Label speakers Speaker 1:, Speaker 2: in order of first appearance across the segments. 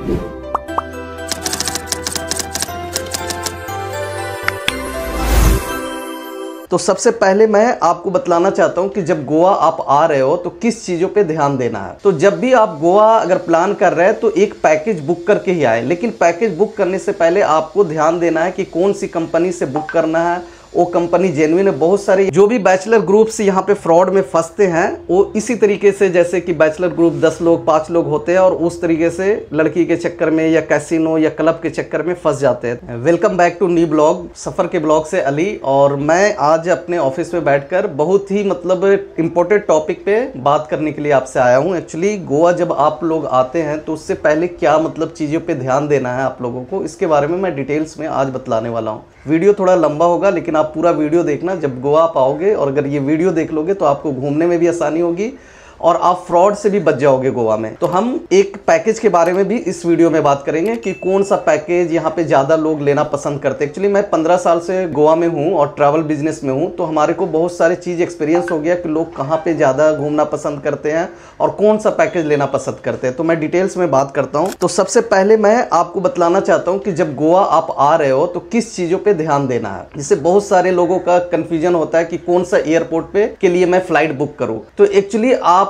Speaker 1: तो सबसे पहले मैं आपको बतलाना चाहता हूँ कि जब गोवा आप आ रहे हो तो किस चीज़ों पे ध्यान देना है? तो जब भी आप गोवा अगर प्लान कर रहे हैं तो एक पैकेज बुक करके ही आए। लेकिन पैकेज बुक करने से पहले आपको ध्यान देना है कि कौन सी कंपनी से बुक करना है वो कंपनी जेनविन है, बहुत सारे जो भी बैचलर ग्रुप्स यहाँ पे फ्रॉड में फंसते हैं, वो इसी तरीके से जैसे कि बैचलर ग्रुप दस लोग, पाँच लोग होते हैं और उस तरीके से लड़की के चक्कर में या कैसीनो या क्लब के चक्कर में फंस जाते हैं। Welcome back to new blog Safar के ब्लॉग से अली और मैं आज अपने ऑफ़िस में बैठकर बहुत ही मतलब इम्पोर्टेंट टॉपिक पे बात करने के लिए आपसे आया हूँ। एक्चुअली गोवा जब आप लोग आते हैं तो उससे पहले क्या मतलब चीज़ों पर ध्यान देना है आप लोगों को, इसके बारे में मैं डिटेल्स में आज बतलाने वाला हूँ। वीडियो थोड़ा लंबा होगा, लेकिन आप पूरा वीडियो देखना जब गोवा आप आओगे और अगर ये वीडियो देख लोगे तो आपको घूमने में भी आसानी होगी। और आप फ्रॉड से भी बच जाओगे गोवा में। तो हम एक पैकेज के बारे में भी इस वीडियो में बात करेंगे कि कौन सा पैकेज यहाँ पे ज़्यादा लोग लेना पसंद करते हैं। एक्चुअली मैं पंद्रह साल से गोवा में हूँ और ट्रैवल बिज़नेस में हूँ तो हमारे को बहुत सारे चीज़ एक्सपीरियंस हो गया कि लोग कहाँ पे ज़्यादा घूमना पसंद करते हैं और कौन सा पैकेज लेना पसंद करते हैं। तो मैं डिटेल्स में बात करता हूँ। तो सबसे पहले मैं आपको बतलाना चाहता हूँ कि जब गोवा आप आ रहे हो तो किस चीज़ों पर ध्यान देना है? जिससे बहुत सारे लोगों का कन्फ्यूज़न होता है कि कौन सा एयरपोर्ट पे के लिए मैं फ़्लाइट बुक करूँ। तो एक्चुअली आप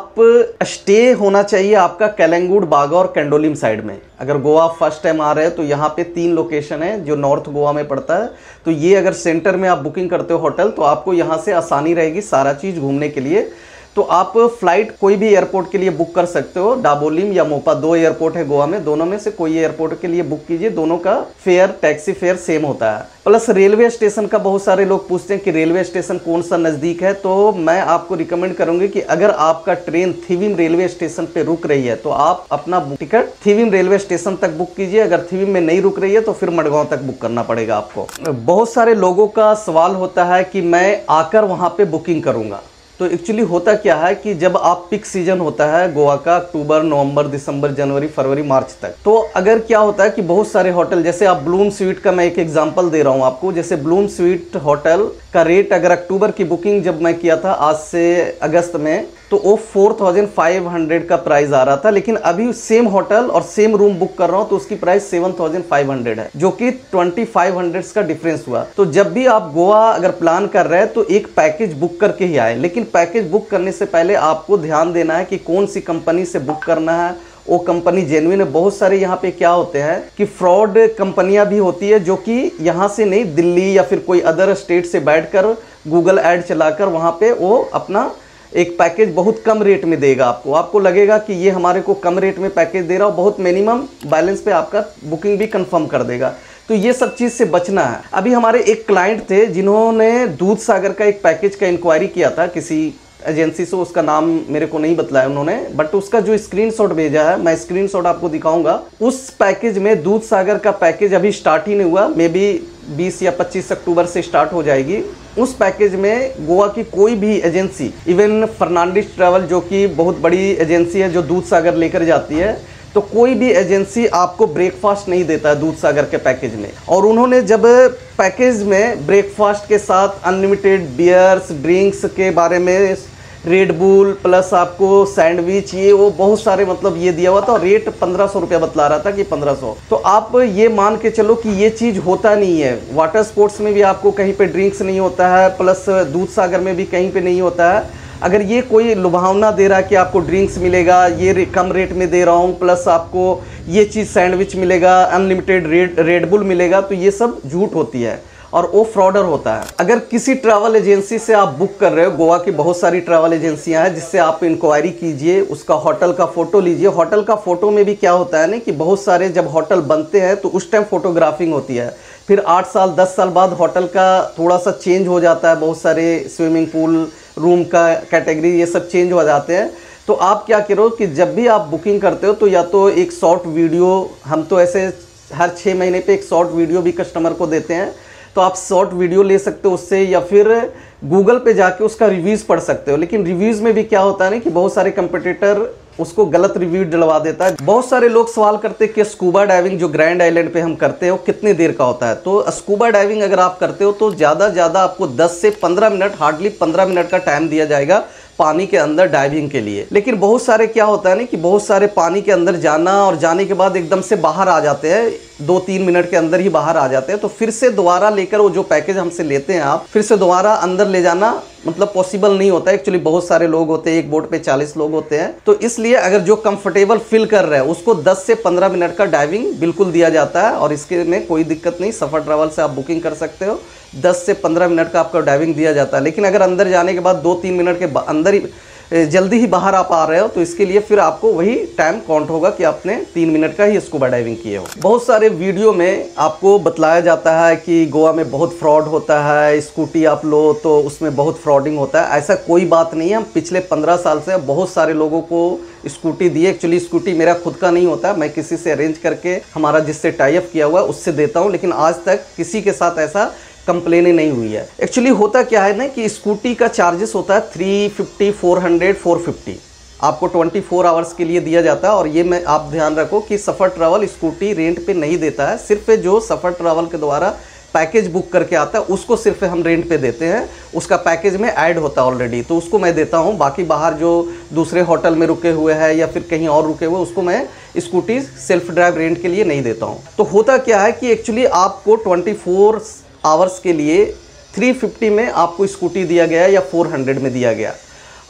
Speaker 1: स्टे होना चाहिए आपका कैलेंगुड, बागा और कैंडोलिम साइड में। अगर गोवा फ़र्स्ट टाइम आ रहे हो तो यहाँ पे तीन लोकेशन है जो नॉर्थ गोवा में पड़ता है। तो ये अगर सेंटर में आप बुकिंग करते हो होटल तो आपको यहाँ से आसानी रहेगी सारा चीज़ घूमने के लिए। तो आप फ़्लाइट कोई भी एयरपोर्ट के लिए बुक कर सकते हो। डाबोलिम या मोपा, दो एयरपोर्ट है गोवा में। दोनों में से कोई एयरपोर्ट के लिए बुक कीजिए। दोनों का फेयर, टैक्सी फेयर सेम होता है। प्लस रेलवे स्टेशन का बहुत सारे लोग पूछते हैं कि रेलवे स्टेशन कौन सा नज़दीक है। तो मैं आपको रिकमेंड करूँगी कि अगर आपका ट्रेन थिविम रेलवे स्टेशन पे रुक रही है तो आप अपना टिकट थिविम रेलवे स्टेशन तक बुक कीजिए। अगर थिविम में नहीं रुक रही है तो फिर मडगांव तक बुक करना पड़ेगा आपको। बहुत सारे लोगों का सवाल होता है कि मैं आकर वहाँ पर बुकिंग करूँगा। तो एक्चुअली होता क्या है कि जब आप पिक सीज़न होता है गोवा का अक्टूबर, नवंबर, दिसंबर, जनवरी, फरवरी, मार्च तक तो अगर क्या होता है कि बहुत सारे होटल जैसे आप ब्लूम स्वीट का मैं एक एग्जांपल दे रहा हूँ आपको, जैसे ब्लूम स्वीट होटल का रेट अगर अक्टूबर की बुकिंग जब मैं किया था आज से अगस्त में तो वो फोर थाउज़ेंड फाइव हंड्रेड का प्राइस आ रहा था, लेकिन अभी सेम होटल और सेम रूम बुक कर रहा हूँ तो उसकी price seven thousand five hundred है, जो कि ट्वेंटी फाइव हंड्रेड का डिफरेंस हुआ। तो जब भी आप गोवा अगर प्लान कर रहे हैं तो एक पैकेज बुक करके ही आए, लेकिन पैकेज बुक करने से पहले आपको ध्यान देना है कि कौन सी कंपनी से बुक करना है। वो कंपनी जेनविन है। बहुत सारे यहाँ पे क्या होते हैं कि फ्रॉड कंपनियाँ भी होती है, जो कि यहाँ से नहीं, दिल्ली या फिर कोई अदर स्टेट से बैठकर गूगल ऐड चलाकर वहाँ पे वो अपना एक पैकेज बहुत कम रेट में देगा आपको। आपको लगेगा कि ये हमारे को कम रेट में पैकेज दे रहा हो बहुत मिनिमम बैलेंस पे आपका बुकिंग भी कंफर्म कर देगा। तो ये सब चीज़ से बचना है। अभी हमारे एक क्लाइंट थे जिन्होंने दूध सागर का एक पैकेज का इंक्वायरी किया था किसी एजेंसी से उसका नाम मेरे को नहीं बतलाया उन्होंने बट उसका जो स्क्रीनशॉट भेजा है, मैं स्क्रीनशॉट आपको दिखाऊँगा। उस पैकेज में दूध सागर का पैकेज अभी स्टार्ट ही नहीं हुआ मे बी 20 या 25 अक्टूबर से स्टार्ट हो जाएगी। उस पैकेज में गोवा की कोई भी एजेंसी इवन फर्नांडिस ट्रैवल जो कि बहुत बड़ी एजेंसी है, जो दूध सागर लेकर जाती है तो कोई भी एजेंसी आपको ब्रेकफास्ट नहीं देता है दूध सागर के पैकेज में। और उन्होंने जब पैकेज में ब्रेकफास्ट के साथ अनलिमिटेड बियर्स ड्रिंक्स के बारे में रेड बुल प्लस आपको सैंडविच ये वो बहुत सारे मतलब ये दिया हुआ था और रेट पंद्रह सौ रुपया बतला रहा था कि पंद्रह सौ। तो आप ये मान के चलो कि ये चीज़ होता नहीं है। वाटर स्पोर्ट्स में भी आपको कहीं पे ड्रिंक्स नहीं होता है प्लस दूध सागर में भी कहीं पे नहीं होता है। अगर ये कोई लुभावना दे रहा है कि आपको ड्रिंक्स मिलेगा ये रे, कम रेट में दे रहा हूँ प्लस आपको ये चीज़ सैंडविच मिलेगा अनलिमिटेड रेड रेडबुल मिलेगा तो ये सब झूठ होती है और वो फ्रॉडर होता है। अगर किसी ट्रैवल एजेंसी से आप बुक कर रहे हो गोवा की बहुत सारी ट्रैवल एजेंसियाँ हैं जिससे आप इंक्वायरी कीजिए उसका होटल का फ़ोटो लीजिए। होटल का फ़ोटो में भी क्या होता है ना कि बहुत सारे जब होटल बनते हैं तो उस टाइम फोटोग्राफिंग होती है। फिर आठ साल दस साल बाद होटल का थोड़ा सा चेंज हो जाता है बहुत सारे स्विमिंग पूल रूम का कैटेगरी, ये सब चेंज हो जाते हैं। तो आप क्या करो कि जब भी आप बुकिंग करते हो तो या तो एक शॉर्ट वीडियो, हम तो ऐसे हर छः महीने पे एक शॉर्ट वीडियो भी कस्टमर को देते हैं। तो आप शॉर्ट वीडियो ले सकते हो उससे, या फिर गूगल पे जाके उसका रिव्यूज़ पढ़ सकते हो। लेकिन रिव्यूज़ में भी क्या होता है ना कि बहुत सारे कंपटीटर उसको गलत रिव्यू डलवा देता है। बहुत सारे लोग सवाल करते हैं कि स्कूबा डाइविंग जो ग्रैंड आइलैंड पे हम करते हैं, वो कितनी देर का होता है? तो स्कूबा डाइविंग अगर आप करते हो तो ज़्यादा ज़्यादा आपको 10 से 15 मिनट हार्डली 15 मिनट का टाइम दिया जाएगा पानी के अंदर डाइविंग के लिए। लेकिन बहुत सारे क्या होता है ना कि बहुत सारे पानी के अंदर जाना और जाने के बाद एकदम से बाहर आ जाते हैं, दो तीन मिनट के अंदर ही बाहर आ जाते हैं। तो फिर से दोबारा लेकर वो जो पैकेज हमसे लेते हैं आप, फिर से दोबारा अंदर ले जाना मतलब पॉसिबल नहीं होता। एक्चुअली बहुत सारे लोग होते हैं, एक बोट पे 40 लोग होते हैं। तो इसलिए अगर जो कंफर्टेबल फील कर रहे हैं, उसको 10 से 15 मिनट का डाइविंग बिल्कुल दिया जाता है और इसके में कोई दिक्कत नहीं, सफ़र ट्रैवल से आप बुकिंग कर सकते हो। 10 से 15 मिनट का आपका डाइविंग दिया जाता है। लेकिन अगर अंदर जाने के बाद दो तीन मिनट के अंदर ही जल्दी ही बाहर आप आ रहे हो तो इसके लिए फिर आपको वही टाइम काउंट होगा कि आपने तीन मिनट का ही स्कूबा डाइविंग किए हो। बहुत सारे वीडियो में आपको बतलाया जाता है कि गोवा में बहुत फ्रॉड होता है स्कूटी आप लो तो उसमें बहुत फ्रॉडिंग होता है। ऐसा कोई बात नहीं है, हम पिछले पंद्रह साल से बहुत सारे लोगों को स्कूटी दी एक्चुअली स्कूटी मेरा खुद का नहीं होता, मैं किसी से अरेंज करके हमारा जिससे टाइप किया हुआ है, उससे देता हूँ, लेकिन आज तक किसी के साथ ऐसा कंप्लेन नहीं हुई है। एक्चुअली होता क्या है ना कि स्कूटी का चार्जेस होता है three fifty four hundred four fifty आपको 24 फोर आवर्स के लिए दिया जाता है और ये मैं, आप ध्यान रखो कि सफ़र ट्रैवल स्कूटी रेंट पे नहीं देता है। सिर्फ़ जो सफ़र ट्रैवल के द्वारा पैकेज बुक करके आता है, उसको सिर्फ़ हम रेंट पे देते हैं। उसका पैकेज में ऐड होता है ऑलरेडी तो उसको मैं देता हूँ। बाकी बाहर जो दूसरे होटल में रुके हुए हैं या फिर कहीं और रुके हुए उसको मैं स्कूटी सेल्फ ड्राइव रेंट के लिए नहीं देता हूँ। तो होता क्या है कि एक्चुअली आपको ट्वेंटी आवर्स के लिए 350 में आपको स्कूटी दिया गया या 400 में दिया गया।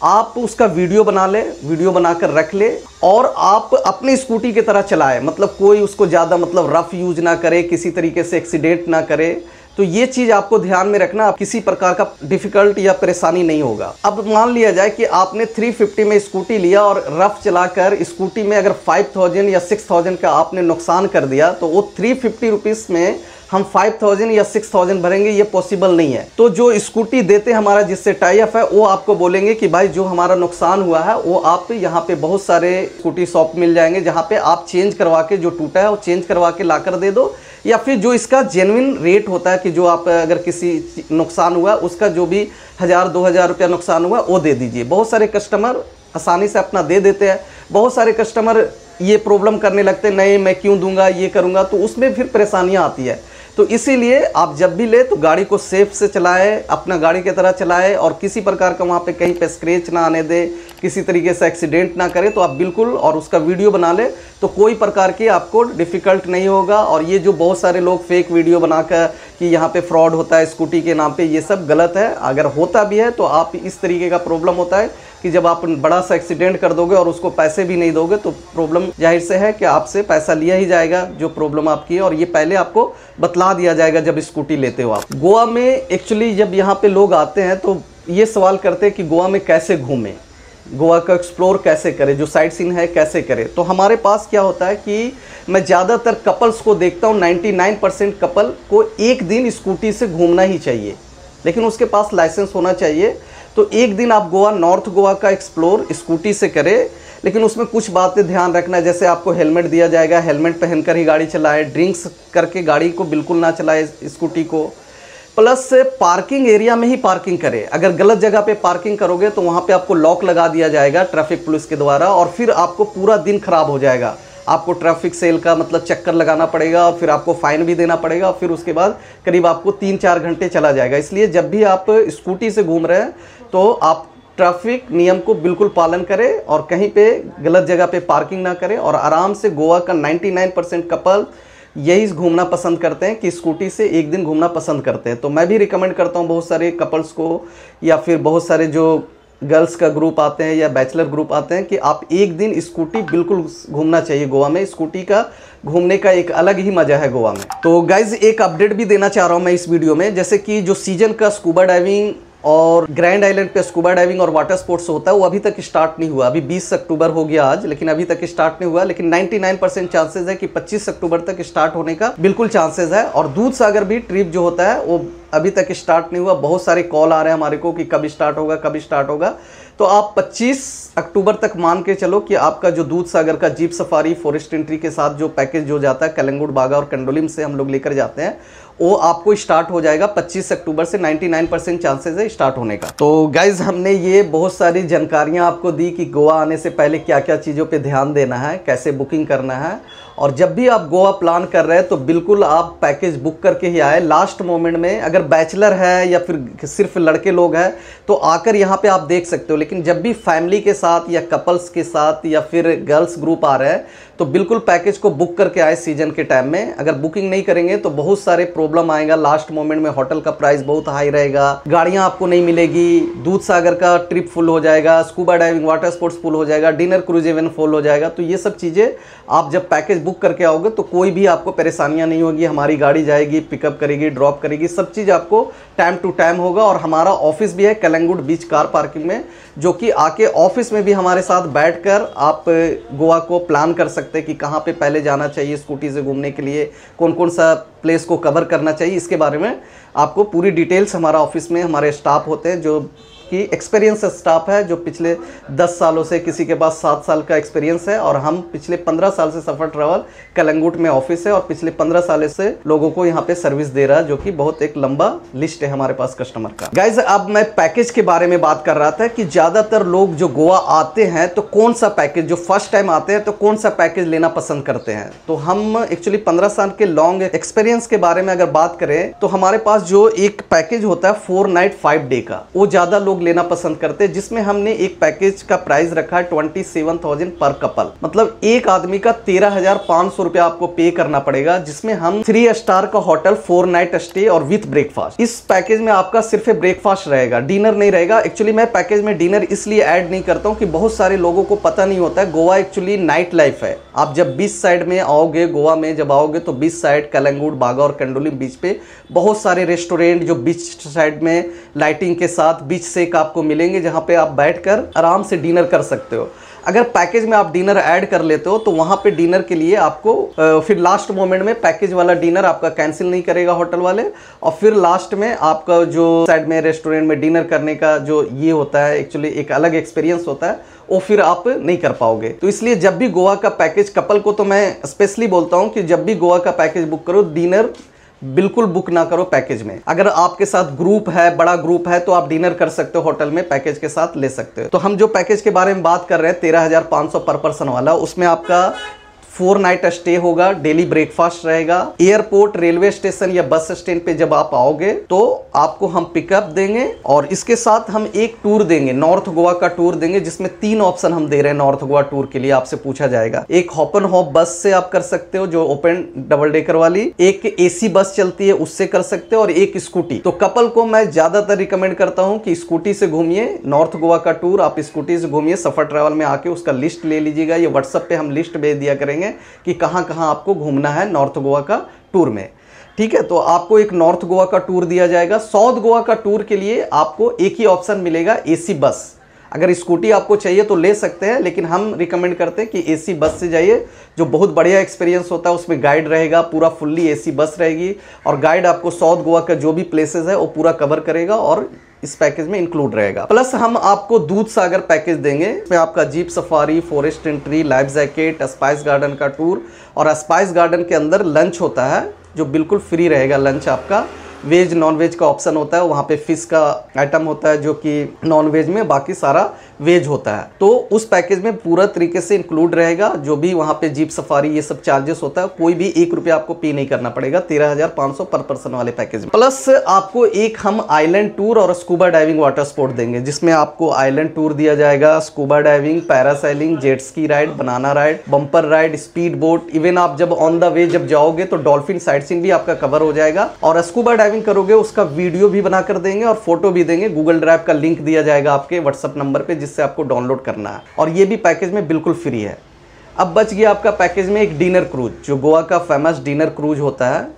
Speaker 1: आप उसका वीडियो बना ले, वीडियो बनाकर रख ले और आप अपनी स्कूटी की तरह चलाए। मतलब कोई उसको ज़्यादा मतलब रफ यूज़ ना करे, किसी तरीके से एक्सीडेंट ना करे। तो ये चीज़ आपको ध्यान में रखना, आप किसी प्रकार का डिफ़िकल्ट या परेशानी नहीं होगा। अब मान लिया जाए कि आपने 350 में स्कूटी लिया और रफ चलाकर स्कूटी में अगर 5000 या 6000 का आपने नुकसान कर दिया तो वो थ्री फिफ्टी में हम 5000 या 6000 भरेंगे, ये पॉसिबल नहीं है। तो जो स्कूटी देते हमारा जिससे टाइप है, वो आपको बोलेंगे कि भाई, जो हमारा नुकसान हुआ है, वो आप यहाँ पे बहुत सारे स्कूटी शॉप मिल जाएँगे, जहाँ पे आप चेंज करवा के जो टूटा है, वो चेंज करवा के ला दे दो। या फिर जो इसका जेनविन रेट होता है कि जो आप, अगर किसी नुकसान हुआ, उसका जो भी हज़ार, दो हज़ार रुपया नुकसान हुआ, वो दे दीजिए। बहुत सारे कस्टमर आसानी से अपना दे देते हैं। बहुत सारे कस्टमर ये प्रॉब्लम करने लगते हैं, नहीं, मैं क्यों दूँगा, ये करूँगा तो उसमें फिर परेशानियाँ आती है। तो इसीलिए आप जब भी ले तो गाड़ी को सेफ़ से चलाए, अपना गाड़ी की तरह चलाए और किसी प्रकार का वहाँ पे कहीं पे स्क्रेच ना आने दे, किसी तरीके से एक्सीडेंट ना करे तो आप बिल्कुल और उसका वीडियो बना ले तो कोई प्रकार की आपको डिफ़िकल्ट नहीं होगा। और ये जो बहुत सारे लोग फेक वीडियो बनाकर कि यहाँ पे फ्रॉड होता है स्कूटी के नाम पे, ये सब गलत है। अगर होता भी है तो आप इस तरीके का प्रॉब्लम होता है। कि जब आप बड़ा सा एक्सीडेंट कर दोगे और उसको पैसे भी नहीं दोगे तो प्रॉब्लम ज़ाहिर से है कि आपसे पैसा लिया ही जाएगा, जो प्रॉब्लम आपकी है, और ये पहले आपको बतला दिया जाएगा जब स्कूटी लेते हो आप। गोवा में एक्चुअली जब यहाँ पे लोग आते हैं तो ये सवाल करते हैं कि गोवा में कैसे घूमें? गोवा का एक्सप्लोर कैसे करें? जो साइट सीन है, कैसे करें? तो हमारे पास क्या होता है कि मैं ज़्यादातर कपल्स को देखता हूँ 99 परसेंट कपल को एक दिन स्कूटी से घूमना ही चाहिए। लेकिन उसके पास लाइसेंस होना चाहिए तो एक दिन आप गोवा, नॉर्थ गोवा का एक्सप्लोर स्कूटी से करें, लेकिन उसमें कुछ बातें ध्यान रखना है। जैसे आपको हेलमेट दिया जाएगा, हेलमेट पहनकर ही गाड़ी चलाए, ड्रिंक्स करके गाड़ी को बिल्कुल ना चलाएँ स्कूटी को। प्लस पार्किंग एरिया में ही पार्किंग करें। अगर गलत जगह पे पार्किंग करोगे तो वहाँ पे आपको लॉक लगा दिया जाएगा ट्रैफ़िक पुलिस के द्वारा, और फिर आपको पूरा दिन खराब हो जाएगा। आपको ट्रैफ़िक सेल का मतलब चक्कर लगाना पड़ेगा और फिर आपको फाइन भी देना पड़ेगा और फिर उसके बाद करीब आपको तीन चार घंटे चला जाएगा। इसलिए जब भी आप स्कूटी से घूम रहे हैं तो आप ट्रैफ़िक नियम को बिल्कुल पालन करें और कहीं पे गलत जगह पे पार्किंग ना करें और आराम से गोवा का 99 परसेंट कपल यही घूमना पसंद करते हैं कि स्कूटी से एक दिन घूमना पसंद करते हैं। तो मैं भी रिकमेंड करता हूँ बहुत सारे कपल्स को या फिर बहुत सारे जो गर्ल्स का ग्रुप आते हैं या बैचलर ग्रुप आते हैं कि आप एक दिन स्कूटी बिल्कुल घूमना चाहिए गोवा में। स्कूटी का घूमने का एक अलग ही मज़ा है गोवा में। तो गाइज़ एक अपडेट भी देना चाह रहा हूँ मैं इस वीडियो में। जैसे कि जो सीज़न का स्कूबा डाइविंग और ग्रैंड आइलैंड पे स्कूबा डाइविंग और वाटर स्पोर्ट्स होता है, वो अभी तक स्टार्ट नहीं हुआ। अभी 20 अक्टूबर हो गया आज, लेकिन अभी तक स्टार्ट नहीं हुआ, लेकिन 99 परसेंट चांसेज है कि 25 अक्टूबर तक स्टार्ट होने का बिल्कुल चांसेस है। और दूध सागर भी ट्रिप जो होता है, वो अभी तक स्टार्ट नहीं हुआ। बहुत सारे कॉल आ रहे हैं हमारे को कि कब स्टार्ट होगा, कब स्टार्ट होगा। तो आप पच्चीस अक्टूबर तक मान के चलो कि आपका जो दूध सागर का जीप सफारी फॉरेस्ट एंट्री के साथ जो पैकेज जो जाता है कलंगुड़ बागा और कंडोलिम से हम लोग लेकर जाते हैं। वो आपको स्टार्ट हो जाएगा 25 अक्टूबर से 99 परसेंट चांसेस है स्टार्ट होने का। तो गाइज़ हमने ये बहुत सारी जानकारियाँ आपको दी कि गोवा आने से पहले क्या क्या चीज़ों पे ध्यान देना है, कैसे बुकिंग करना है। और जब भी आप गोवा प्लान कर रहे हैं तो बिल्कुल आप पैकेज बुक करके ही आए। लास्ट मोमेंट में अगर बैचलर है या फिर सिर्फ़ लड़के लोग हैं तो आकर यहाँ पे आप देख सकते हो। लेकिन जब भी फैमिली के साथ या कपल्स के साथ या फिर गर्ल्स ग्रुप आ रहे हैं तो बिल्कुल पैकेज को बुक करके आए सीज़न के टाइम में। अगर बुकिंग नहीं करेंगे तो बहुत सारे प्रॉब्लम आएगा। लास्ट मोमेंट में होटल का प्राइस बहुत हाई रहेगा। गाड़ियाँ आपको नहीं मिलेगी। दूध सागर का ट्रिप फुल हो जाएगा। Scuba diving water sports full हो जाएगा। डिनर क्रूज इवेंट फुल हो जाएगा। तो ये सब चीज़ें आप जब पैकेज बुक करके आओगे तो कोई भी आपको परेशानियाँ नहीं होगी। हमारी गाड़ी जाएगी पिकअप करेगी ड्रॉप करेगी। सब चीज़ आपको टाइम टू टाइम होगा। और हमारा ऑफ़िस भी है कलंगुड बीच कार पार्किंग में, जो कि आके ऑफ़िस में भी हमारे साथ बैठकर आप गोवा को प्लान कर सकते हैं कि कहाँ पे पहले जाना चाहिए स्कूटी से घूमने के लिए कौन कौन सा प्लेस को कवर करना चाहिए, इसके बारे में आपको पूरी डिटेल्स हमारा ऑफ़िस में, हमारे स्टाफ होते हैं जो कि एक्सपीरियंस स्टाफ है, जो पिछले 10 सालों से किसी के पास सात साल का एक्सपीरियंस है, और हम पिछले 15 साल से सफ़र ट्रेवल कलंगुट में ऑफ़िस है, और पिछले 15 साल से लोगों को यहाँ पे सर्विस दे रहा है, जो कि बहुत एक लंबा लिस्ट है हमारे पास कस्टमर का। गाइज़ अब मैं पैकेज के बारे में बात कर रहा था कि ज़्यादातर लोग जो गोवा आते हैं तो कौन सा पैकेज जो फ़र्स्ट टाइम आते हैं तो कौन सा पैकेज लेना पसंद करते हैं? तो हम एक्चुअली पंद्रह साल के लॉन्ग एक्सपीरियंस के बारे में अगर बात करें तो हमारे पास जो एक पैकेज होता है फोर नाइट फाइव डे का, वो ज़्यादा लोग लोग लेना पसंद करते हैं, जिसमें हमने एक पैकेज का प्राइस रखा है twenty seven thousand per couple मतलब एक आदमी का तेरह हज़ार पाँच सौ रुपया आपको पे करना पड़ेगा, जिसमें हम थ्री स्टार का होटल फोर नाइट स्टे और विथ ब्रेकफास्ट इस पैकेज में आपका सिर्फ़ ब्रेकफास्ट रहेगा डिनर नहीं रहेगा. एक्चुअली मैं पैकेज में डिनर इसलिए ऐड नहीं करता हूँ कि बहुत सारे लोगों को पता नहीं होता है, गोवा एक्चुअली नाइट लाइफ है. आप जब बीच साइड में आओगे, गोवा में जब आओगे तो बीच साइड कलंगूट, बागा और कंडोली बीच पे बहुत सारे रेस्टोरेंट जो बीच साइड में लाइटिंग के साथ बीच से एक आपको मिलेंगे जहाँ पे आप बैठकर आराम से डिनर कर सकते हो। अगर पैकेज में आप डिनर ऐड कर लेते हो तो वहाँ पे डिनर के लिए आपको फिर लास्ट मोमेंट में पैकेज वाला डिनर आपका कैंसिल नहीं करेगा होटल वाले। और फिर लास्ट में आपका जो साइड में रेस्टोरेंट में डिनर करने का जो ये होता है एक्चुअली एक अलग एक्सपीरियंस होता है, वो फिर आप नहीं कर पाओगे। तो इसलिए जब भी गोवा का पैकेज, कपल को तो मैं स्पेशली बोलता हूँ कि जब भी गोवा का पैकेज बुक करो, डिनर बिल्कुल बुक ना करो पैकेज में। अगर आपके साथ ग्रुप है, बड़ा ग्रुप है तो आप डिनर कर सकते हो होटल में पैकेज के साथ ले सकते हो। तो हम जो पैकेज के बारे में बात कर रहे हैं, तेरह हज़ार पाँच सौ पर पर्सन वाला, उसमें आपका फोर नाइट स्टे होगा, डेली ब्रेकफास्ट रहेगा। एयरपोर्ट, रेलवे स्टेशन या बस स्टैंड पे जब आप आओगे तो आपको हम पिकअप देंगे और इसके साथ हम एक टूर देंगे नॉर्थ गोवा का टूर देंगे, जिसमें तीन ऑप्शन हम दे रहे हैं नॉर्थ गोवा टूर के लिए, आपसे पूछा जाएगा। एक हॉपन हॉप बस से आप कर सकते हो, जो ओपन डबल डेकर वाली, एक एसी बस चलती है, उससे कर सकते हो, और एक स्कूटी तो कपल को मैं ज़्यादातर रिकमेंड करता हूँ कि स्कूटी से घूमिए नॉर्थ गोवा का टूर आप स्कूटी से घूमिए सफ़र ट्रेवल में आके उसका लिस्ट ले लीजिएगा, ये व्हाट्सएप पे हम लिस्ट भेज दिया करेंगे। कि कहाँ कहाँ आपको घूमना है नॉर्थ गोवा का टूर में। ठीक है तो आपको एक नॉर्थ गोवा का टूर दिया जाएगा। साउथ गोवा का टूर के लिए आपको एक ही ऑप्शन मिलेगा, एसी बस। अगर स्कूटी आपको चाहिए तो ले सकते हैं, लेकिन हम रिकमेंड करते हैं कि एसी बस से जाइए। जो बहुत बढ़िया एक्सपीरियंस होता है, उसमें गाइड रहेगा, पूरा फुल्ली एसी बस रहेगी। और गाइड आपको साउथ गोवा का जो भी प्लेसेस है, वो पूरा कवर करेगा और इस पैकेज में इंक्लूड रहेगा। प्लस हम आपको दूध सागर पैकेज देंगे। इसमें आपका jeep safari forest entry life jacket spice garden का टूर और स्पाइस गार्डन के अंदर लंच होता है, जो बिल्कुल फ्री रहेगा लंच आपका। वेज नॉन वेज का ऑप्शन होता है। वहाँ पे फ़िश का आइटम होता है, जो कि नॉन वेज में बाकी सारा वेज होता है। तो उस पैकेज में पूरा तरीके से इंक्लूड रहेगा, जो भी वहाँ पे जीप सफारी ये सब चार्जेस होता है, कोई भी एक रुपया आपको पे नहीं करना पड़ेगा, तेरह हज़ार पाँच सौ पर पर्सन वाले पैकेज में। प्लस आपको एक हम आइलैंड टूर और स्कूबा डाइविंग वाटर स्पोर्ट देंगे, जिसमें आपको आइलैंड टूर दिया जाएगा scuba diving parasailing jet ski ride banana ride bumper ride speed boat even आप जब ऑन द वे जब जाओगे तो डॉल्फिन साइड सीन भी आपका कवर हो जाएगा। और स्कूबा डाइविंग करोगे, उसका वीडियो भी बनाकर देंगे और फ़ोटो भी देंगे। गूगल ड्राइव का लिंक दिया जाएगा आपके व्हाट्सअप नंबर पे जिससे आपको डाउनलोड करना है। और ये भी पैकेज में बिल्कुल फ्री है। अब बच गया आपका पैकेज में एक डिनर क्रूज जो गोवा का फ़ेमस डिनर क्रूज होता है,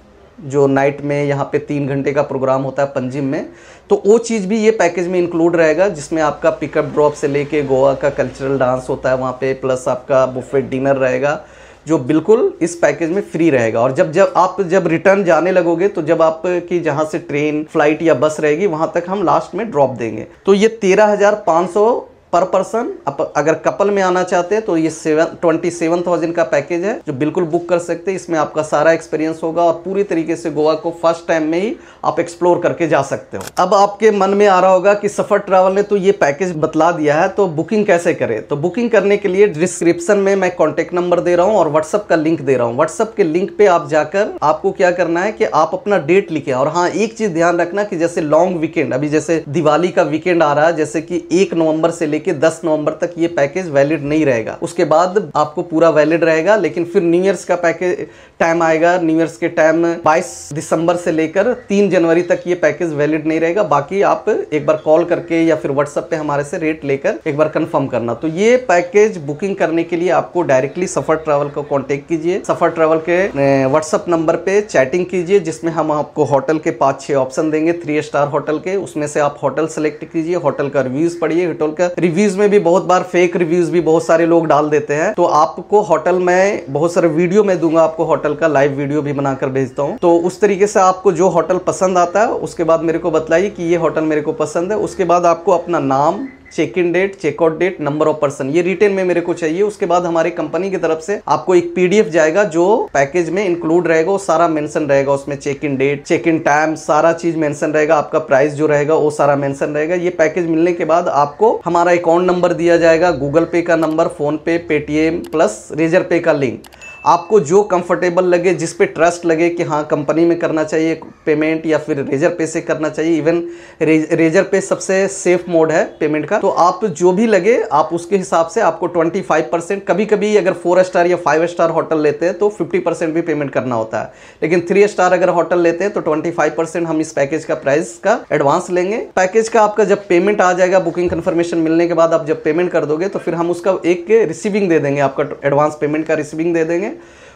Speaker 1: जो नाइट में यहाँ पे तीन घंटे का प्रोग्राम होता है पंजिम में। तो वो चीज़ भी ये पैकेज में इंक्लूड रहेगा, जिसमें आपका पिकअप ड्रॉप से लेके गोवा का कल्चरल डांस होता है वहाँ पे प्लस आपका बुफेट डिनर रहेगा, जो बिल्कुल इस पैकेज में फ्री रहेगा। और जब जब आप जब रिटर्न जाने लगोगे तो जब आप की जहाँ से ट्रेन फ़्लाइट या बस रहेगी, वहाँ तक हम लास्ट में ड्रॉप देंगे। तो ये तेरह हज़ार पाँच सौ पर पर्सन अगर कपल में आना चाहते हैं तो ये सेवन, ट्वेंटी सेवन थाउज़ेंड का पैकेज है, जो बिल्कुल बुक कर सकते हैं। इसमें आपका सारा एक्सपीरियंस होगा और पूरी तरीके से गोवा को फ़र्स्ट टाइम में ही आप एक्सप्लोर करके जा सकते हो। अब आपके मन में आ रहा होगा कि सफ़र ट्रैवल ने तो ये पैकेज बतला दिया है तो बुकिंग कैसे करें? तो बुकिंग करने के लिए डिस्क्रिप्शन में मैं कॉन्टेक्ट नंबर दे रहा हूँ और व्हाट्सअप का लिंक दे रहा हूँ। व्हाट्सअप के लिंक पे आप जाकर आपको क्या करना है कि आप अपना डेट लिखे। और हाँ एक चीज़ ध्यान रखना कि जैसे लॉन्ग वीकेंड अभी जैसे दिवाली का वीकेंड आ रहा है, जैसे कि एक नवंबर से लेके दस नवंबर तक ये पैकेज वैलिड नहीं रहेगा। उसके बाद आपको पूरा वैलिड रहेगा, लेकिन फिर न्यू ईयर्स का पैकेज टाइम आएगा। न्यू ईयर्स के टाइम 22 दिसंबर से लेकर 3 जनवरी तक ये पैकेज वैलिड नहीं रहेगा। बाकी आप एक बार कॉल करके या फिर व्हाट्सएप पे हमारे से रेट लेकर एक बार कंफर्म करना। तो ये पैकेज बुकिंग करने के लिए आपको डायरेक्टली सफ़र ट्रैवल को कॉन्टेक्ट कीजिए। सफ़र ट्रैवल के व्हाट्सएप नंबर पे चैटिंग कीजिए, जिसमें हम आपको होटल के पाँच छह ऑप्शन देंगे थ्री स्टार होटल के। उसमें से आप होटल सेलेक्ट कीजिए होटल का रिव्यूज़ पढ़िए होटल का रिव्यूज़ में भी बहुत बार फेक रिव्यूज़ भी बहुत सारे लोग डाल देते हैं। तो आपको होटल में बहुत सारे वीडियो में दूँगा, आपको होटल का लाइव वीडियो भी बनाकर भेजता हूँ। तो उस तरीके से आपको जो होटल पसंद आता है, उसके बाद मेरे को बताइए कि ये होटल मेरे को पसंद है। उसके बाद आपको अपना नाम check in date checkout date number of person ये रिटेन में मेरे को चाहिए, उसके बाद हमारी कंपनी की तरफ़ से आपको एक पीडीएफ जाएगा जो पैकेज में इंक्लूड रहेगा, वो सारा मेंशन रहेगा, उसमें check in date check in time सारा चीज़ मेंशन रहेगा, आपका प्राइस जो रहेगा, वो सारा मेंशन रहेगा। ये पैकेज मिलने के बाद आपको हमारा अकाउंट नंबर दिया जाएगा गूगल पे का number PhonePe Paytm plus Razorpay का लिंक आपको जो कंफर्टेबल लगे, जिस पे ट्रस्ट लगे कि हाँ कंपनी में करना चाहिए पेमेंट या फिर रेजर पे से करना चाहिए इवन रेजर पे सबसे सेफ़ मोड है पेमेंट का। तो आप जो भी लगे, आप उसके हिसाब से आपको 25 परसेंट कभी कभी अगर फोर स्टार या फाइव स्टार होटल लेते हैं तो 50 परसेंट भी पेमेंट करना होता है। लेकिन थ्री स्टार अगर होटल लेते हैं तो 25 परसेंट हम इस पैकेज का प्राइस का एडवांस लेंगे। पैकेज का आपका जब पेमेंट आ जाएगा बुकिंग कन्फर्मेशन मिलने के बाद आप जब पेमेंट कर दोगे तो फिर हम उसका एक रिसीविंग दे देंगे, आपका एडवांस पेमेंट का रिसीविंग दे देंगे।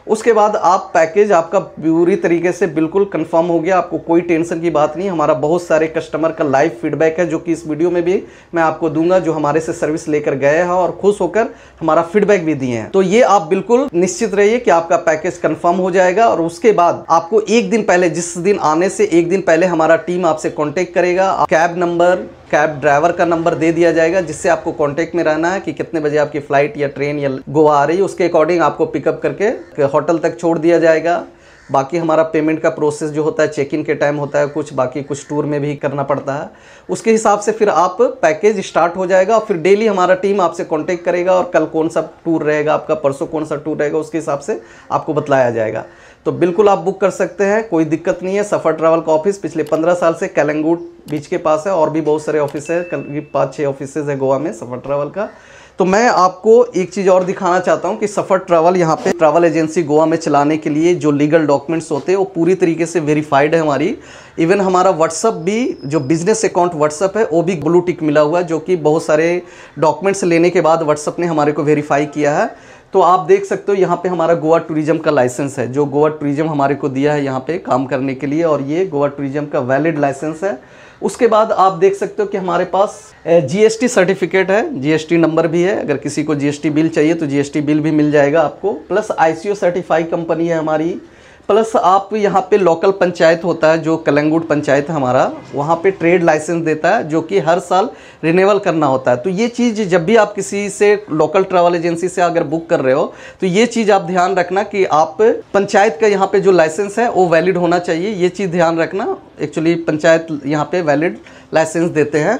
Speaker 1: उसके बाद आप पैकेज आपका पूरी तरीके से बिल्कुल कंफर्म हो गया, आपको कोई टेंशन की बात नहीं, हमारा बहुत सारे कस्टमर का लाइव फीडबैक है, जो कि इस वीडियो में भी मैं आपको दूँगा, जो हमारे से सर्विस लेकर गए हैं और खुश होकर हमारा फीडबैक भी दिए हैं। तो ये आप बिल्कुल निश्चित रहिए कि आपका पैकेज कन्फर्म हो जाएगा और उसके बाद आपको एक दिन पहले, जिस दिन आने से एक दिन पहले हमारा टीम आपसे कॉन्टेक्ट करेगा। कैब नंबर कैब ड्राइवर का नंबर दे दिया जाएगा, जिससे आपको कांटेक्ट में रहना है कि कितने बजे आपकी फ़्लाइट या ट्रेन या गोवा आ रही है। उसके अकॉर्डिंग आपको पिकअप करके होटल तक छोड़ दिया जाएगा। बाकी हमारा पेमेंट का प्रोसेस जो होता है चेक इन के टाइम होता है, कुछ बाकी कुछ टूर में भी करना पड़ता है। उसके हिसाब से फिर आप पैकेज स्टार्ट हो जाएगा और फिर डेली हमारा टीम आपसे कांटेक्ट करेगा और कल कौन सा टूर रहेगा, आपका परसों कौन सा टूर रहेगा, उसके हिसाब से आपको बतलाया जाएगा। तो बिल्कुल आप बुक कर सकते हैं, कोई दिक्कत नहीं है। सफ़र ट्रैवल का ऑफ़िस पिछले पंद्रह साल से कैलंगूट बीच के पास है और भी बहुत सारे ऑफ़िस है। करीब पाँच छः ऑफ़िस है गोवा में सफ़र ट्रैवल का। तो मैं आपको एक चीज़ और दिखाना चाहता हूँ कि सफ़र ट्रैवल यहाँ पे ट्रैवल एजेंसी गोवा में चलाने के लिए जो लीगल डॉक्यूमेंट्स होते हैं, वो पूरी तरीके से वेरीफाइड है हमारी। इवन हमारा व्हाट्सअप भी, जो बिज़नेस अकाउंट व्हाट्सअप है, वो भी ब्लू टिक मिला हुआ है, जो कि बहुत सारे डॉक्यूमेंट्स लेने के बाद व्हाट्सअप ने हमारे को वेरीफाई किया है। तो आप देख सकते हो यहाँ पे हमारा गोवा टूरिज़्म का लाइसेंस है। जो गोवा टूरिज़्म हमारे को दिया है यहाँ पे काम करने के लिए और ये गोवा टूरिज़्म का वैलिड लाइसेंस है। उसके बाद आप देख सकते हो कि हमारे पास जीएसटी सर्टिफिकेट है। जीएसटी नंबर भी है। अगर किसी को जीएसटी बिल चाहिए तो जीएसटी बिल भी मिल जाएगा आपको। प्लस आईसीओ सर्टिफाई कंपनी है हमारी। प्लस आप यहाँ पे लोकल पंचायत होता है, जो कलंगुट पंचायत हमारा, वहाँ पे ट्रेड लाइसेंस देता है, जो कि हर साल रिन्यूअल करना होता है। तो ये चीज़ जब भी आप किसी से लोकल ट्रैवल एजेंसी से अगर बुक कर रहे हो तो ये चीज़ आप ध्यान रखना कि आप पंचायत का यहाँ पे जो लाइसेंस है, वो वैलिड होना चाहिए। ये चीज़ ध्यान रखना। एक्चुअली पंचायत यहाँ पे वैलिड लाइसेंस देते हैं।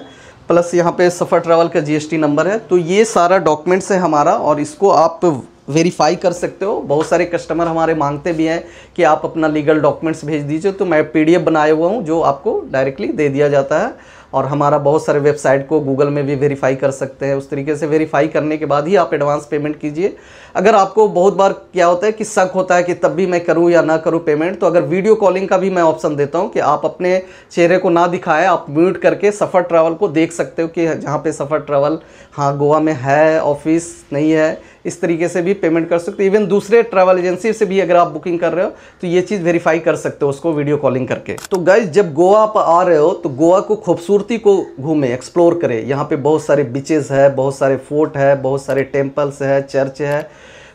Speaker 1: प्लस यहाँ पे सफ़र ट्रैवल का जीएसटी नंबर है। तो ये सारा डॉक्यूमेंट्स है हमारा और इसको आप वेरीफाई कर सकते हो। बहुत सारे कस्टमर हमारे मांगते भी हैं कि आप अपना लीगल डॉक्यूमेंट्स भेज दीजिए। तो मैं पीडीएफ बनाया हुआ हूँ, जो आपको डायरेक्टली दे दिया जाता है। और हमारा बहुत सारे वेबसाइट को गूगल में भी वेरीफाई कर सकते हैं। उस तरीके से वेरीफाई करने के बाद ही आप एडवांस पेमेंट कीजिए। अगर आपको बहुत बार क्या होता है कि शक होता है कि तब भी मैं करूँ या ना करूँ पेमेंट तो अगर वीडियो कॉलिंग का भी मैं ऑप्शन देता हूँ कि आप अपने चेहरे को ना दिखाएँ, आप म्यूट करके सफ़र ट्रैवल को देख सकते हो कि जहाँ पे सफ़र ट्रैवल हाँ गोवा में है ऑफ़िस नहीं है इस तरीके से भी पेमेंट कर सकते हो। इवन दूसरे ट्रैवल एजेंसी से भी अगर आप बुकिंग कर रहे हो तो ये चीज़ वेरीफाई कर सकते हो उसको वीडियो कॉलिंग करके। तो गाइज़ जब गोवा आप आ रहे हो तो गोवा को खूबसूरती को घूमें एक्सप्लोर करें। यहाँ पे बहुत सारे बीचेज़ है, बहुत सारे फोर्ट है, बहुत सारे टेम्पल्स है चर्च है,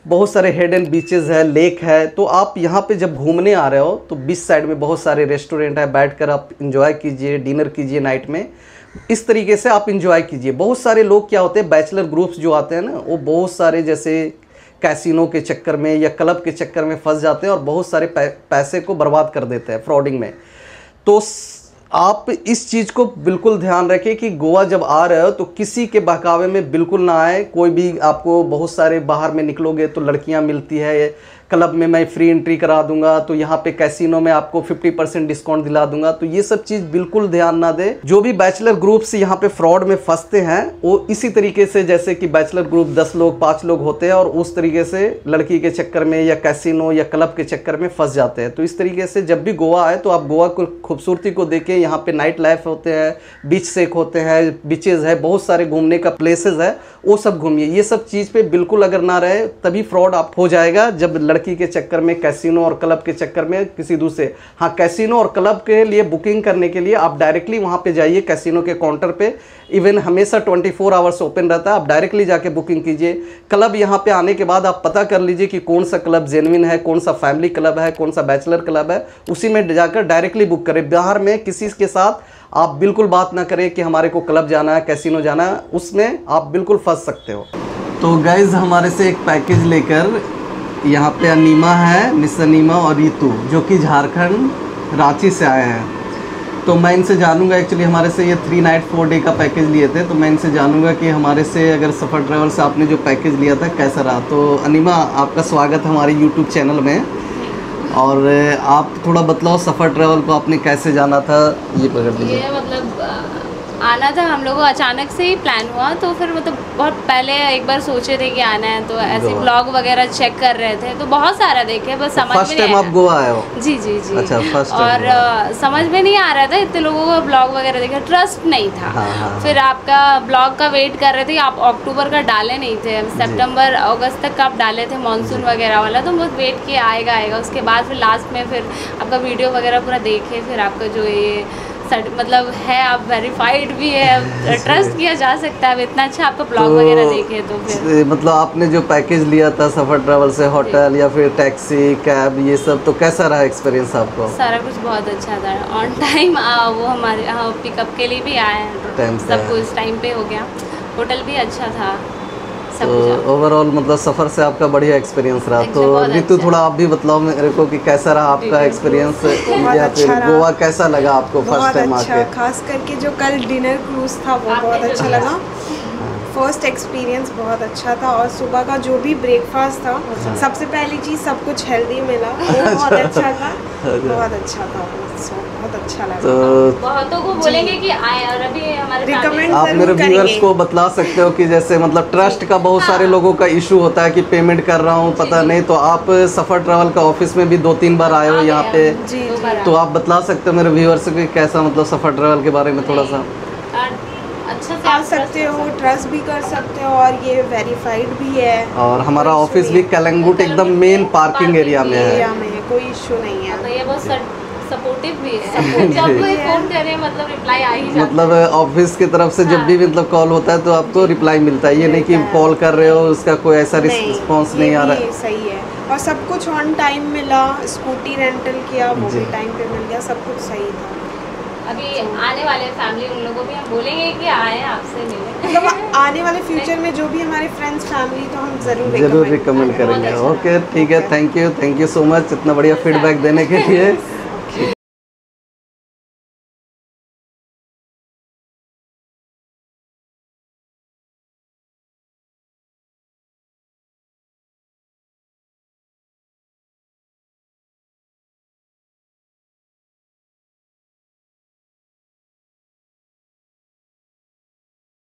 Speaker 1: बहुत सारे हेड एंड बीचेस है लेक है। तो आप यहाँ पे जब घूमने आ रहे हो तो बीच साइड में बहुत सारे रेस्टोरेंट है, बैठकर आप इंजॉय कीजिए डिनर कीजिए नाइट में। इस तरीके से आप इंजॉय कीजिए। बहुत सारे लोग क्या होते हैं बैचलर ग्रुप्स जो आते हैं ना, वो बहुत सारे जैसे कैसीनो के चक्कर में या क्लब के चक्कर में फंस जाते हैं और बहुत सारे पैसे को बर्बाद कर देते हैं फ्रॉडिंग में। तो आप इस चीज़ को बिल्कुल ध्यान रखें कि गोवा जब आ रहे हो तो किसी के बहकावे में बिल्कुल ना आए। कोई भी आपको बहुत सारे बाहर में निकलोगे तो लड़कियाँ मिलती है क्लब में मैं फ्री एंट्री करा दूँगा तो यहाँ पे कैसीनो में आपको 50 परसेंट डिस्काउंट दिला दूँगा। तो ये सब चीज़ बिल्कुल ध्यान ना दे। जो भी बैचलर ग्रुप से यहाँ पे फ्रॉड में फंसते हैं, वो इसी तरीके से जैसे कि बैचलर ग्रुप 10 लोग, पाँच लोग होते हैं और उस तरीके से लड़की के चक्कर में या कैसीनो या क्लब के चक्कर में फंस जाते हैं। तो इस तरीके से जब भी गोवा आए तो आप गोवा को, खूबसूरती को देखें। यहाँ पे नाइट लाइफ होते हैं बीच सेक होते हैं बीचेज है, बहुत सारे घूमने का प्लेसेज है, वो सब घूमिए। ये सब चीज़ पे बिल्कुल अगर ना रहे, तभी फ्रॉड आप हो जाएगा। जब लड़की के चक्कर में कैसीनो और क्लब के चक्कर में किसी दूसरे। हाँ कैसीनो और क्लब के लिए बुकिंग करने के लिए आप डायरेक्टली वहाँ पे जाइए कैसीनो के काउंटर पे। इवन हमेशा 24 फोर आवर्स ओपन रहता है, आप डायरेक्टली जाके बुकिंग कीजिए। क्लब यहाँ पे आने के बाद आप पता कर लीजिए कि कौन सा क्लब जेनविन है, कौन सा फैमिली क्लब है, कौन सा बैचलर क्लब है। उसी में जाकर डायरेक्टली बुक करें। बाहर में किसी के साथ आप बिल्कुल बात ना करें कि हमारे को क्लब जाना है कैसीनो जाना है। उसमें आप बिल्कुल फंस सकते हो। तो गाइज़ हमारे से एक पैकेज लेकर यहाँ पे अनीमा है, मिस अनीमा और रितु, जो कि झारखंड रांची से आए हैं। तो मैं इनसे जानूँगा एक्चुअली हमारे से ये थ्री नाइट फोर डे का पैकेज लिए थे तो मैं इनसे जानूँगा कि हमारे से अगर सफ़र ट्रैवल से आपने जो पैकेज लिया था, कैसा रहा? तो अनिमा, आपका स्वागत हमारे यूट्यूब चैनल में। और, आप थोड़ा बतलाओ सफ़र ट्रैवल को आपने कैसे जाना था? ये पकड़ लीजिए।
Speaker 2: मतलब आना था हम लोगों अचानक से ही प्लान हुआ तो फिर मतलब बहुत पहले एक बार सोचे थे कि आना है तो ऐसे ब्लॉग वगैरह चेक कर रहे थे तो बहुत सारा देखे बस समझ
Speaker 1: फ़र्स्ट
Speaker 2: में नहीं
Speaker 1: आप गोवा आए हो?
Speaker 2: जी जी जी।
Speaker 1: अच्छा, time
Speaker 2: और। अ, समझ में नहीं आ रहा था इतने लोगों का ब्लॉग वगैरह देखा ट्रस्ट नहीं था।
Speaker 1: हाँ, हाँ,
Speaker 2: फिर आपका ब्लॉग का वेट कर रहे थे आप अक्टूबर का डाले नहीं थे सेप्टेम्बर अगस्त तक आप डाले थे मानसून वगैरह वाला तो बहुत वेट किया आएगा आएगा उसके बाद फिर लास्ट में फिर आपका वीडियो वगैरह पूरा देखे फिर आपका जो ये मतलब है आप वेरीफाइड भी है ट्रस्ट किया जा सकता है अब इतना अच्छा आपका ब्लॉग वगैरह देखे तो फिर।
Speaker 1: मतलब आपने जो पैकेज लिया था सफ़र ट्रैवल से होटल या फिर टैक्सी कैब ये सब तो कैसा रहा एक्सपीरियंस आपको?
Speaker 2: सारा कुछ बहुत अच्छा था। ऑन टाइम वो हमारे पिकअप के लिए भी आए हैं। सब। कुछ टाइम पे हो गया। होटल भी अच्छा था।
Speaker 1: तो ओवरऑल मतलब सफ़र से आपका बढ़िया एक्सपीरियंस रहा। तो
Speaker 2: ऋतु
Speaker 1: रितु
Speaker 2: अच्छा।
Speaker 1: थोड़ा आप भी बताओ मेरे को कि कैसा रहा आपका एक्सपीरियंस या
Speaker 3: अच्छा
Speaker 1: फिर गोवा कैसा लगा आपको फ़र्स्ट टाइम
Speaker 3: अच्छा।
Speaker 1: आके?
Speaker 3: खास करके जो कल डिनर क्रूज था वो बहुत अच्छा लगा। फ़र्स्ट एक्सपीरियंस बहुत अच्छा था और सुबह का जो भी ब्रेकफास्ट था सबसे पहली चीज़ सब कुछ हेल्दी मिला। वो बहुत अच्छा था बहुत अच्छा था बहुत अच्छा लगा।
Speaker 1: तो
Speaker 2: बहुतों को बोलेंगे कि आए और अभी हमारे
Speaker 1: आप मेरे व्यूअर्स को बतला सकते हो कि जैसे मतलब ट्रस्ट का बहुत सारे लोगों का इशू होता है कि पेमेंट कर रहा हूँ पता नहीं तो आप सफ़र ट्रैवल का ऑफ़िस में भी दो तीन बार आए हो यहाँ पे।
Speaker 3: जी, जी।
Speaker 1: तो आप बतला सकते हो मेरे व्यूअर्स को कैसा मतलब सफ़र ट्रैवल के बारे में थोड़ा सा?
Speaker 2: आप
Speaker 3: सकते हो ट्रस्ट भी कर सकते हो और ये वेरीफाइड भी है।
Speaker 1: और हमारा ऑफ़िस भी
Speaker 3: नहीं।
Speaker 1: कलंगुट एकदम मेन पार्किंग एरिया में है।
Speaker 3: एरिया में है कोई इशू नहीं है।
Speaker 2: तो ये बहुत सपोर्टिव भी है। जब कोई फ़ोन करे मतलब रिप्लाई आ ही जाता
Speaker 1: मतलब ऑफ़िस की तरफ़ से जब भी मतलब कॉल होता है तो आपको रिप्लाई मिलता है। ये नहीं कि कॉल कर रहे हो उसका कोई ऐसा रिस्पॉन्स
Speaker 3: ये
Speaker 1: नहीं आ रहा। है
Speaker 3: सही है। और सब कुछ ऑन टाइम मिला स्कूटी रेंटल किया वो भी टाइम पे मिल गया सब कुछ सही था।
Speaker 2: अभी आने वाले फैमिली उन लोगों को भी हम बोलेंगे कि आए आपसे मिलें
Speaker 3: मतलब आने वाले फ्यूचर में जो भी हमारे फ्रेंड्स फैमिली तो हम ज़रूर
Speaker 1: ज़रूर रिकमेंड करेंगे। ओके ठीक है thank you thank you so much इतना बढ़िया फीडबैक देने के लिए।